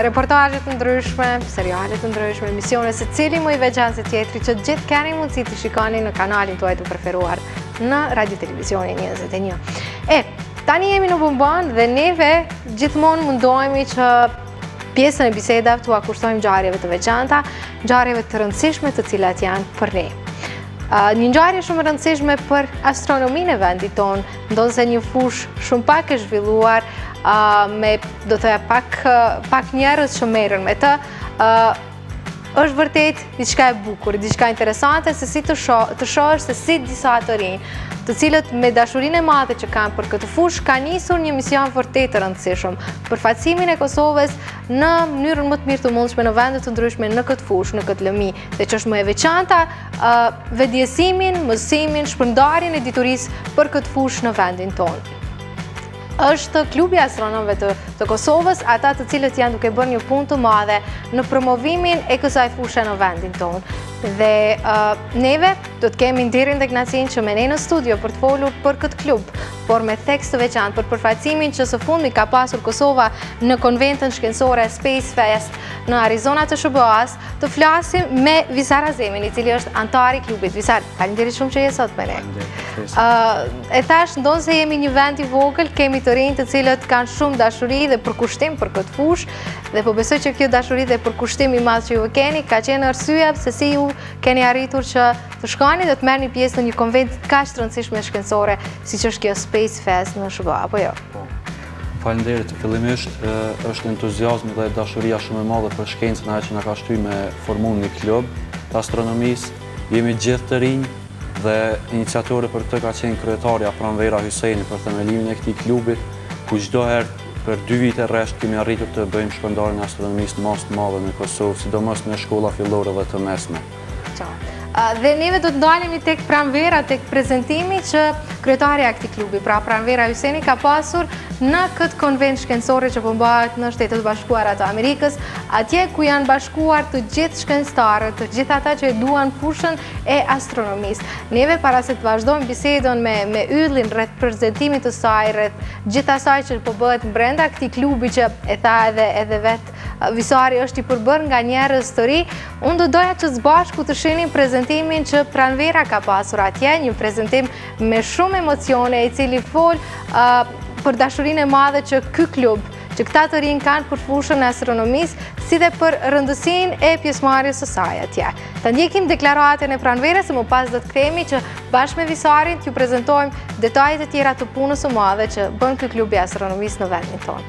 Reportazhe të ndryshme, seriale të ndryshme, emisione secili më i veçantë se tjetri që gjithë keni mundësi të shikoni në kanalin tuaj të preferuar në Radio Televizioni 21. E, tani jemi në Bombon dhe neve gjithmonë mundohemi që pjesën e bisedave t'ua kushtojmë ngjarjeve të veçanta, ngjarjeve të rëndësishme të cilat janë për ne. Një ngjarje shumë e rëndësishme për astronominë e vendit tonë, Ndonëse një fushë shumë pak e zhvilluar më, do thoja pak, pak njerëz që merren me të, është vërtet diçka e bukur, diçka interesante se si të shohë, të shohësh se si disa të rinj, të cilët me dashurinë e madhe që kanë për këtë fushë, kanë nisur një mision vërtet të rëndësishëm përfaqësimin e Kosovës në mënyrën më të mirë të mundshme në vende të ndryshme në këtë fushë, në këtë lëmi. dhe ç'është më e veçanta, vetëdijesimin, mësimin, shpërndarjen e diturisë për këtë fushë në vendin tonë. Është klubi i astronomëve të Kosovës, ata të cilët janë duke bërë një punë të madhe në promovimin e kësaj fushe në vendin tonë. Dhe neve do të kemi nderin dhe kënaqësinë që me ne në studio për të folur për këtë klub, por me theks të veçantë për përfaqësimin që së fundmi ka pasur Kosova në konventën shkencore Space Fest në Arizona të SHBA-së, Të flasim me Visar Azemin, i cili është anëtar i klubit. Visar, faleminderit shumë që je sot me ne. E thashë, ndonëse jemi një vend i vogël, kemi të rinj të cilët kanë shumë dashuri dhe përkushtim për këtë fushë, dhe po besoj që kjo dashuri dhe përkushtim i madh që ju e keni, ka qenë arsyeja se si ju keni arritur që të shkoni dhe të merrni pjesë në një konventë kaq të rëndësishme shkencore, siç është kjo Space Fest në SHBA, apo jo? Po. Faleminderit. Fillimisht është entuziazmi dhe dashuria shumë e madhe për shkencën ajo që na ka shtyr me formu një klub të astronomisë. Jemi gjithë të rinj dhe iniciatore për këtë ka qenë kryetarja Pranvera Hyseni për themelimin e këtij klubi, ku çdoherë për dy vite rresht kemi arritur të bëjmë shpërndarjen e astronomisë në masë të madhe në Kosovë, sidomos në shkolla fillore dhe të mesme. Dhe neve do të ndalemi tek Pranvera, tek prezentimi që kryetarja e këtij klubi, pra Pranvera Hyseni, ka pasur në këtë konventë shkencore që po mbahet në Shtetet e Bashkuara të Amerikës, atje ku janë bashkuar të gjithë shkencëtarët, të gjithë ata që e duan fushën e astronomisë. Neve para se të vazhdojmë bisedën me Yllin rreth prezentimit të saj, rreth gjithë asaj që po bëhet brenda këtij klubi që e tha edhe vetë Visari është i përbërë nga njerëz të ri, unë do doja që së bashku të shihnim prezentimin që Pranvera ka pasur atje, një prezentim me shumë emocione, i cili fol për dashurinë e madhe që ky klub, që këta të rinj kanë për fushën e astronomisë, si dhe për rëndësinë e pjesëmarrjes së saj atje. Ta ndjekim deklaratën e Pranverës e më pas do të kthehemi që bashkë me Visarin t'ju prezantojmë detajet e tjera të punës së madhe që bën ky klub i astronomisë në vendin tonë.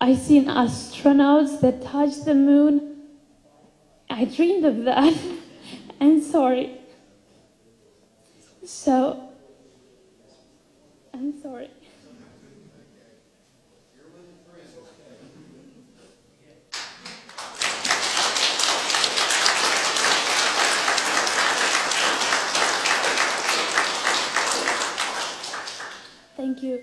i seen astronauts that touch the moon. I dreamed of that. I'm sorry. So, sorry. Thank you.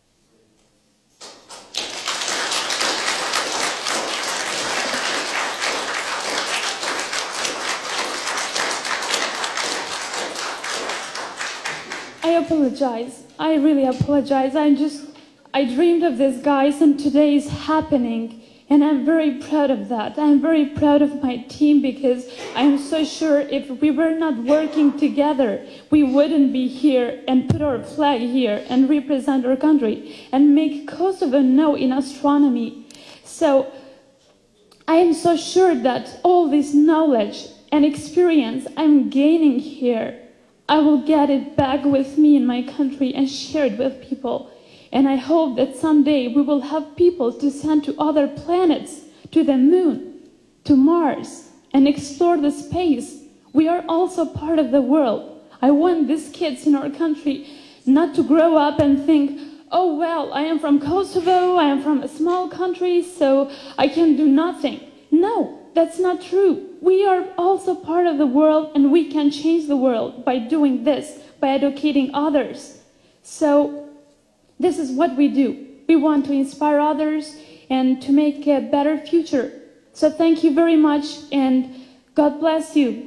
I apologize. I really apologize. I just I dreamed of this, guys, and today is happening. And I'm very proud of that. I'm very proud of my team because I'm so sure if we were not working together, we wouldn't be here and put our flag here and represent our country and make Kosovo know in astronomy. So I am so sure that all this knowledge and experience I'm gaining here, I will get it back with me in my country and share it with people. And I hope that someday we will have people to send to other planets, to the moon, to Mars, and explore the space. We are also part of the world. I want these kids in our country not to grow up and think, oh, well, I am from Kosovo, I am from a small country, so I can do nothing. No, that's not true. We are also part of the world and we can change the world by doing this, by educating others. So this is what we do. We want to inspire others and to make a better future. So thank you very much and God bless you.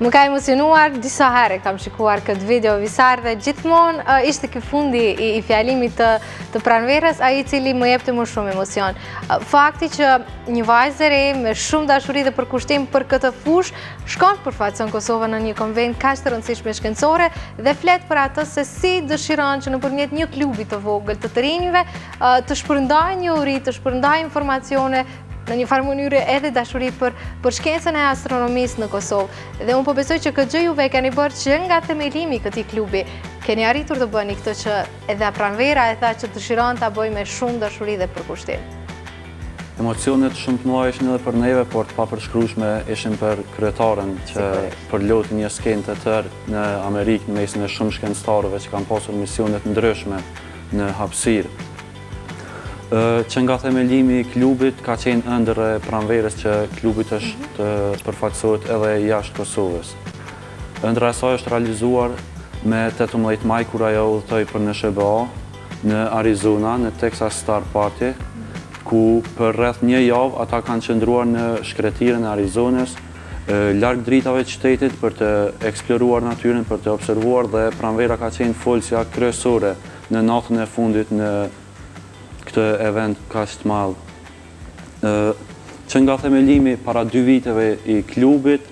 Më ka emocionuar, disa herë e kam shikuar këtë video Visar dhe gjithmonë ishte ky fundi i fjalimit të Pranverës, ai i cili më jepte më shumë emocion. Fakti që një vajzë e re me shumë dashuri dhe përkushtim për këtë fushë, shkon përfaqëson Kosovën në një konvent kaq të rëndësishme shkencore dhe flet për atë se si dëshiron që nëpërmjet një klubi të vogël të të rinjve, të shpërndajë njohuri, të shpërndajë informacione, në një farë mënyre edhe dashuri për, për shkencën e astronomisë në Kosovë. Dhe unë po besoj që këtë gjë ju e keni bërë që nga themelimi i këtij klubi. Keni arritur të bëni këtë që edhe Pranvera e tha që dëshiron ta bëjë me shumë dashuri dhe përkushtim. Emocionet shumë të mëdha ishin edhe për neve, por të papërshkrueshme ishin për kryetaren që përloti një skenë të tërë në Amerikë në mesin e shumë shkencëtarëve që kanë pasur misione të ndryshme në hapësirë Që nga themelimi i klubit ka qenë ëndërr e Pranverës që klubi mhm. të përfaqësohet edhe jashtë Kosovës. Ëndrra e saj është realizuar më 18 maj kur ajo udhëtoi për në SHBA në Arizona, në Texas Star Party, mhm. ku për rreth një javë ata kanë qëndruar në shkretëtirën e Arizonës, larg dritave të qytetit për të eksploruar natyrën, për të observuar dhe Pranvera ka qenë folësja kryesore Në natën e fundit në këtë event kaq të madh. Që nga themelimi para dy viteve i klubit,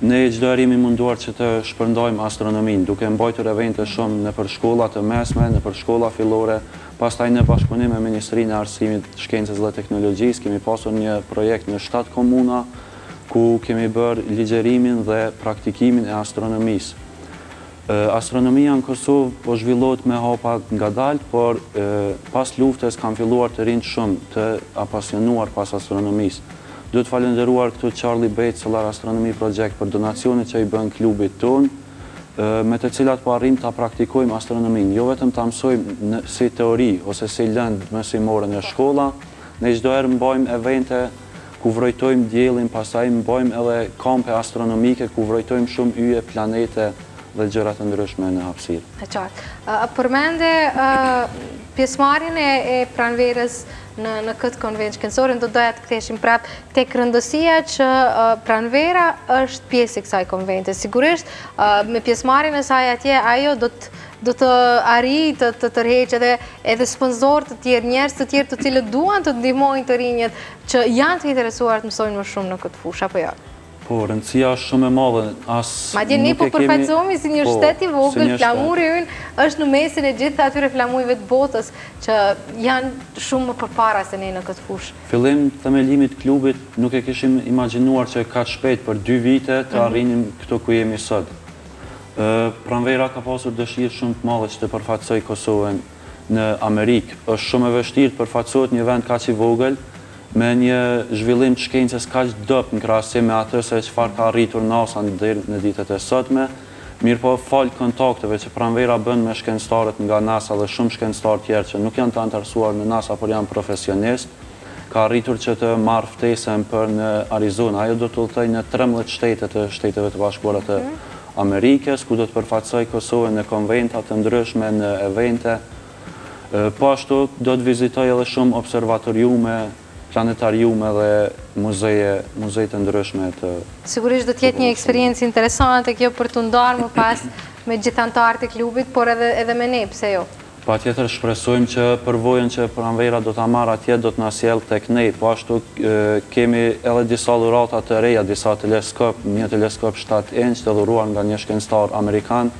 ne çdo herë jemi munduar që të shpërndajmë astronominë, duke mbajtur evente shumë nëpër shkolla të mesme, nëpër shkolla fillore, pastaj në bashkëpunim me Ministrinë e Arsimit, Shkencës dhe Teknologjisë, kemi pasur një projekt në shtatë komuna, ku kemi bërë ligjërimin dhe praktikimin e astronomisë. Astronomia në Kosovë po zhvillohet me hapa të ngadaltë, por pas luftës kanë filluar të rinjtë shumë të apasionuar pas astronomisë. Duhet falënderuar këtu Charlie Bates Solar Astronomy Project për donacionet që i bën klubit tonë, me të cilat po arrijmë ta praktikojmë astronominë, jo vetëm ta mësojmë si teori ose si lëndë mësimore në shkolla, ne çdo herë mbajmë evente ku vrojtojmë diellin, pastaj mbajmë edhe kampe astronomike ku vrojtojmë shumë yje, planete dhe gjëra të ndryshme në hapësirë. E qartë. Përmende pjesëmarrjen e Pranverës në këtë konvent shkencore, do doja të ktheshim prapë tek rëndësia që Pranvera është pjesë e kësaj konvente. Sigurisht, me pjesëmarrjen e saj atje, ajo do të do të arrijë të të tërheqë edhe edhe sponsorë të tjerë, njerëz të tjerë të cilët duan të ndihmojnë të rinjtë Që janë të interesuar të mësojnë më shumë në këtë fushë, apo jo? Po, rëndësia është shumë e madhe, as nuk e kemi... Madje ne po përfaqësojmë si një po, shtet i vogël, flamuri ynë është në mesin e gjithë atyre flamujve të botës, që janë shumë më përpara se ne në këtë fushë. Në fillim të themelimit klubit, nuk e kishim imaginuar që kaq shpejt për dy vite të arrinim këtu ku jemi sot. Pranvera ka pasur dëshirë shumë të madhe që të përfaqësojë Kosovën, në Amerikë. Është shumë e vështirë të përfaqësohet një vend kaq i vogël me një zhvillim të shkencës kaq të dobët në krahasim me atë se çfarë ka arritur NASA deri në ditët e sotme, mirëpo falë kontakteve që Pranvera bën me shkencëtarët nga NASA dhe shumë shkencëtarë tjerë që nuk janë të anëtarësuar në NASA por janë profesionistë, ka arritur që të marrë ftesën për në Arizonë. Ajo do të udhëtojë në trembëdhjetë shtete të Shteteve të Bashkuara të Amerikës, ku do të përfaqësojë Kosovën në konventa të ndryshme, në evente. Po ashtu, do të vizitojë edhe shumë observatoriume, planetariume dhe muzeje, muze të ndryshme të popullsisë. Sigurisht do të jetë një eksperiencë interesante kjo për t'u ndarë më pas me gjithë anëtarët e klubit, por edhe me ne, pse jo? Patjetër shpresojmë që përvojën që Pranvera do ta marrë atje do të na sjellë tek ne. Po ashtu kemi edhe disa dhurata të reja, disa teleskopë, një teleskop shtatë inç të dhuruar nga një shkencëtar amerikan.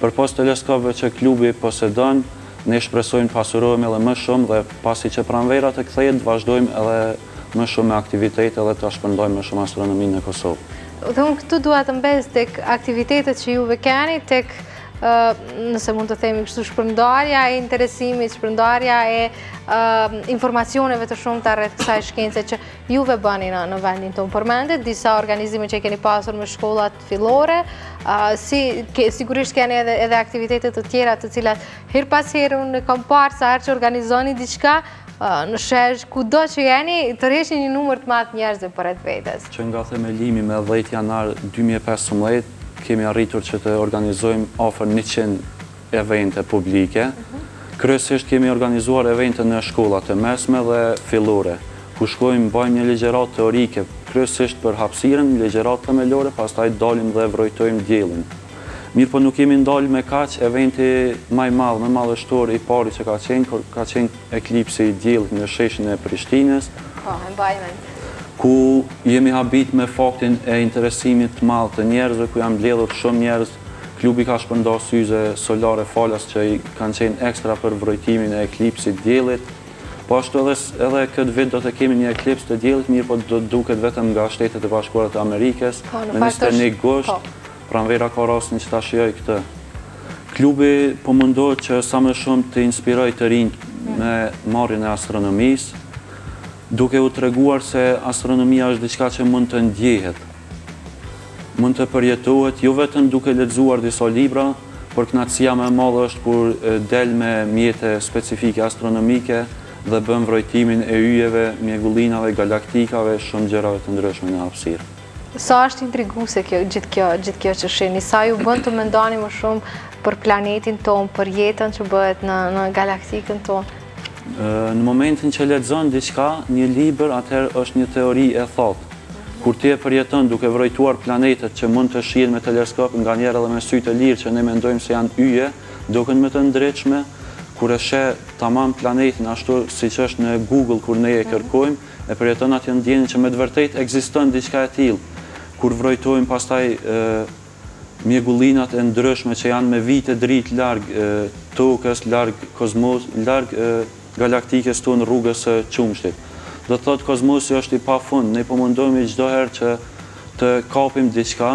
Përpos teleskopëve që klubi posedon, ne shpresojmë të pasurohemi edhe më shumë dhe pasi që Pranvera të kthehet të vazhdojmë edhe më shumë me aktivitete dhe ta shpërndajmë më shumë astronominë në Kosovë. Unë këtu dua të mbes tek aktivitetet që juve keni, tek nëse mund të themi kështu, shpërndarja e interesimit, shpërndarja e informacioneve të shumta rreth kësaj shkence që juve bëni në vendin tonë, përmendët, disa organizime që i keni pasur me shkollat fillore, sigurisht keni edhe aktivitete të tjera të cilat herë pas here, unë ju kam parë sa herë që organizoni diçka, Në shesh, kudo që jeni, tërheqni një numër të madh njerëzve përreth vetes. Që nga themelimi me 10 janar 2015, kemi arritur që të organizojmë afër 100 evente publike. Kryesisht kemi organizuar evente në shkollat e mesme dhe fillore, ku shkojmë bëjmë një ligjëratë teorike, kryesisht për hapësirën, ligjëratë themelore, pastaj dalim dhe vrojtojmë diellin. Mirëpo nuk kemi ndalë me kaq, eventi ma i madh, më madhështor i pari që ka qenë, ka qenë Eklipsi i diellit në sheshin e Prishtinës. Po, e mbaj mend. Ku jemi habitë me faktin e interesimit të madh të njerëzve, ku janë mbledhur shumë njerëz. Klubi ka shpërndarë syze solare falas që i kanë qenë ekstra për vrojtimin e eklipsit të diellit. Po ashtu edhe edhe këtë vit do të kemi një eklips të diellit, mirëpo do të duket vetëm nga Shtetet e Bashkuara të Amerikës, në njëzet e një gusht. Pranvera ka rastin që ta shijojë këtë. Klubi po mundohet që sa më shumë të inspirojë të rinjtë me marrjen e astronomisë, duke u treguar se astronomia është diçka që mund të ndjehet, mund të përjetohet jo vetëm duke lexuar disa libra, por kënaqësia më e madhe është kur del me mjete specifike astronomike dhe bën vrojtimin e yjeve, mjegullinave, galaktikave, shumë gjërave të ndryshme në hapësirë. Sa është intriguese kjo, gjithë kjo, gjithë kjo që shihni, sa ju bën të mendoni më shumë për planetin tonë, për jetën që bëhet në, në galaktikën tonë? Në momentin që lexon diçka, një libër, atëherë është një teori e thatë. Kur ti e përjeton duke vrojtuar planetet që mund të shihen me teleskop nganjëherë edhe me sy të lirë që ne mendojmë se janë yje, duken më të ndritshme, kur e sheh tamam planetin ashtu siç është në Google kur ne e mhm. kërkojmë, E përjeton atë ndjenjën që me të vërtetë ekziston diçka e tillë. Kur vrojtojmë pastaj mjegullinat e ndryshme që janë me vite dritë larg Tokës, larg kozmos, larg galaktikës tonë Rrugës së Qumështit. Do të thotë kozmosi është i pafund, ne po mundohemi çdo herë që të kapim diçka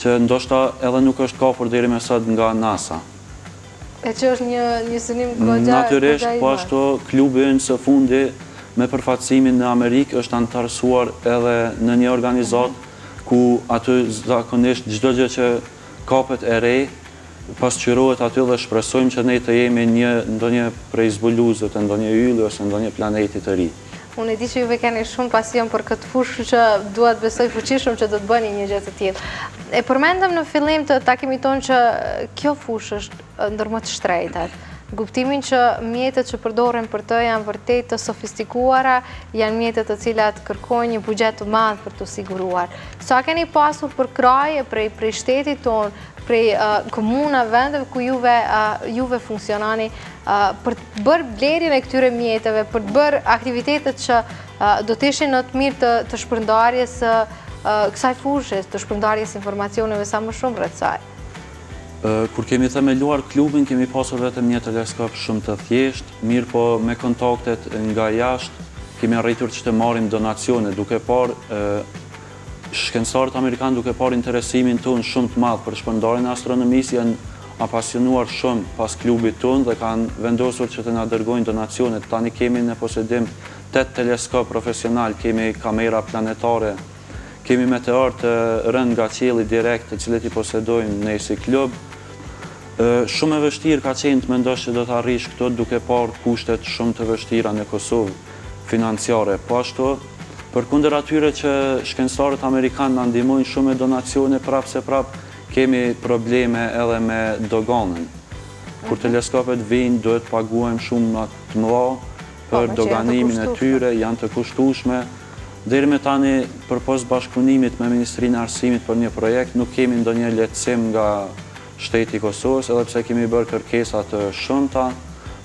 që ndoshta edhe nuk është kapur deri me sot nga NASA. E që është një një synim goxha i madh. Natyrisht, po ashtu klubi ynë së fundi me përfaqësimin në Amerikë është anëtarësuar edhe në një organizatë ku aty zakonisht çdo gjë që kapet e re pasqyrohet aty dhe shpresojmë që ne të jemi një ndonjë prej zbuluesve të ndonjë ylli ose ndonjë planeti të ri. Unë e di që juve keni shumë pasion për këtë fushë, kështu që dua të besoj fuqishëm që do të bëni një gjë të tillë. E përmendëm në fillim të takimit tonë që kjo fushë është ndër më të shtrejtat. Në kuptimin që mjetet që përdoren për të janë vërtet të sofistikuara, janë mjete të cilat kërkojnë një buxhet të madh për t'u siguruar. Sa keni pasur përkrahje prej, prej shtetit tonë, prej uh, komunave, vendeve ku juve, uh, juve funksiononi uh, për bërë blerjen e këtyre mjeteve, për të bërë aktivitetet që do të ishin në të mirë të shpërndarjes së kësaj fushe, të shpërndarjes së informacioneve sa më shumë rreth saj? Kur kemi themeluar klubin, kemi pasur vetëm një teleskop shumë të thjeshtë, mirëpo me kontaktet nga jashtë, kemi arritur që të marrim donacione, duke parë Shkencëtarët amerikanë duke parë interesimin tonë shumë të madh për shpërndarjen e astronomisë janë apasionuar shumë pas klubit tonë dhe kanë vendosur që të na dërgojnë donacionet. Tani kemi në posedim tetë teleskopë profesionalë, kemi kamera planetare, kemi meteorë të rënë nga qielli direkt të cilët i posedojmë ne si klub. Shumë e vështirë ka qenë të mendosh që do të arrish këto duke parë kushtet shumë të vështira në Kosovë. financiare. Po ashtu, përkundër atyre që shkencëtarët amerikanë na ndihmojnë shumë me donacione, prapëseprapë kemi probleme edhe me doganën. Kur teleskopet vijnë, duhet të paguajmë shumë të mëdha për doganimin e tyre, janë të kushtueshme. Deri me tani, përpos bashkëpunimit me Ministrinë e Arsimit për një projekt, nuk kemi ndonjë lehtësim nga shteti i Kosovës, edhe pse kemi bërë kërkesa të shumta.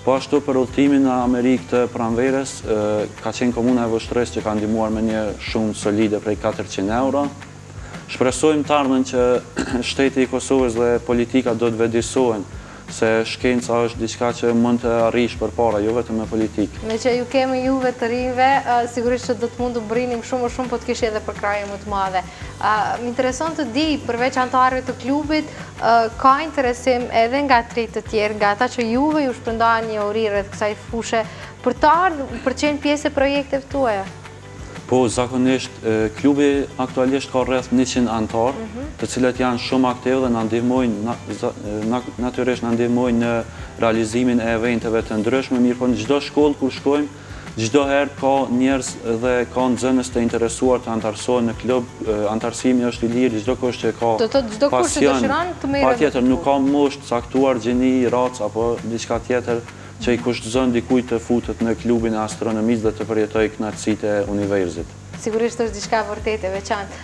Po ashtu për udhëtimin në Amerikë të Pranverës, ka qenë Komuna e Vushtrrisë që ka ndihmuar me një shumë solide prej katërqind euro. Shpresojmë në të ardhmen që shteti i Kosovës dhe politika do të vetëdijesohen se shkenca është diçka që mund të arrish përpara, jo vetëm me politikë. Meqë ju kemi juve të rinjve, sigurisht që do të mund të mbërrinim shumë më shumë po të kishte edhe përkrahje më të madhe. Më intereson të di, përveç anëtarëve të klubit, ka interesim edhe nga të rinj të tjerë, nga ata që juve u shpërndani njohuri rreth kësaj fushe, për të ardhë, për të qenë pjesë e projekteve tuaja? Po, zakonisht, klubi aktualisht ka rreth 100 anëtarë, mhm. të cilët janë shumë aktivë dhe na ndihmojnë, natyrisht na ndihmojnë në realizimin e eventeve të ndryshme, mirëpo në çdo shkollë kur shkojmë, çdo herë ka njerëz dhe ka nxënës të interesuar të anëtarësohen në klub, anëtarësimi është i lirë, çdokush që ka pasion, patjetër nuk ka moshë të caktuar, gjini, racë apo diçka tjetër që i kushtëzon dikujt të futet në klubin e astronomisë dhe të përjetojë kënaqësitë e universit. Sigurisht është diçka vërtet e veçantë.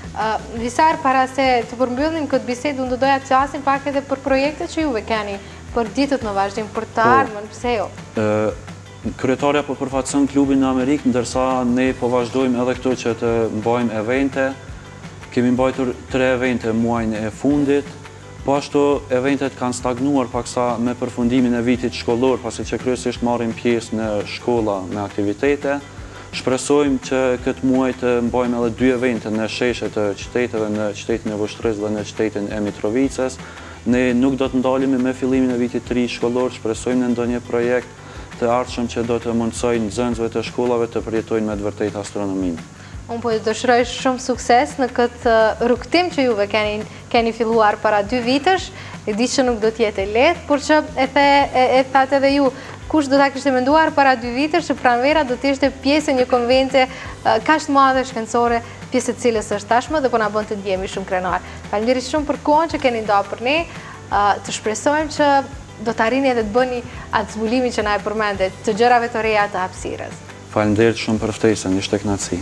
Visar, para se të përmbyllim këtë bisedë, unë do doja të flasim pak edhe për projektet që juve keni për ditët në vazhdim, për të ardhmen, pse jo? Kryetarja po përfaqëson klubin në Amerikë, ndërsa ne po vazhdojmë edhe këtu që të mbajmë evente. Kemi mbajtur tre evente muajin e fundit. Po ashtu, eventet kanë stagnuar paksa me përfundimin e vitit shkollor, pasi që kryesisht marrim pjesë në shkolla me aktivitete. Shpresojmë që këtë muaj të mbajmë edhe dy evente në sheshe të qyteteve në qytetin e Vushtrrisë dhe në qytetin e Mitrovicës. Ne nuk do të ndalemi me fillimin e vitit të ri shkollor, shpresojmë në ndonjë projekt të ardhshëm që do të mundësojë nxënësve të shkollave të përjetojnë me të vërtetë astronominë. Unë po ju dëshiroj shumë sukses në këtë rrugëtim që juve keni keni filluar para dy vitesh. E di që nuk do të jetë e lehtë, por siç e the e thatë edhe ju, kush do ta kishte menduar para dy vitesh që Pranvera do të ishte pjesë e një konvente kaq të madhe shkencore, pjesë e cilës është tashmë dhe po na bën të ndihemi shumë krenarë. Faleminderit shumë për kohën që keni ndarë për ne. Të shpresojmë që do të arrini edhe të bëni atë zbulimin që na e përmendët, të gjërave të reja të hapësirës. Faleminderit shumë për ftesën, ishte kënaqësi.